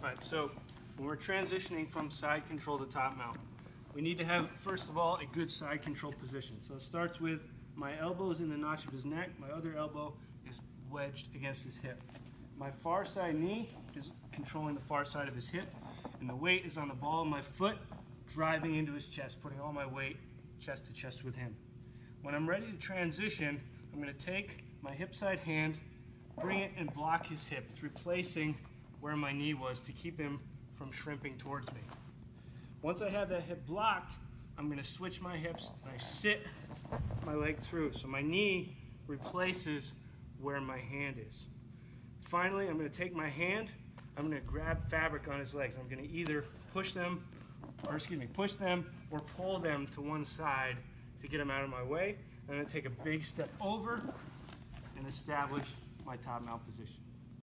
All right, so when we're transitioning from side control to top mount, we need to have, first of all, a good side control position. So it starts with my elbows in the notch of his neck, my other elbow is wedged against his hip. My far side knee is controlling the far side of his hip, and the weight is on the ball of my foot, driving into his chest, putting all my weight chest to chest with him. When I'm ready to transition, I'm gonna take my hip side hand, bring it and block his hip. It's replacing where my knee was to keep him from shrimping towards me. Once I have that hip blocked, I'm gonna switch my hips and I sit my leg through. So my knee replaces where my hand is. Finally, I'm gonna take my hand, I'm gonna grab fabric on his legs. I'm gonna either push them, or excuse me, push them or pull them to one side to get them out of my way. I'm gonna take a big step over and establish my top mount position.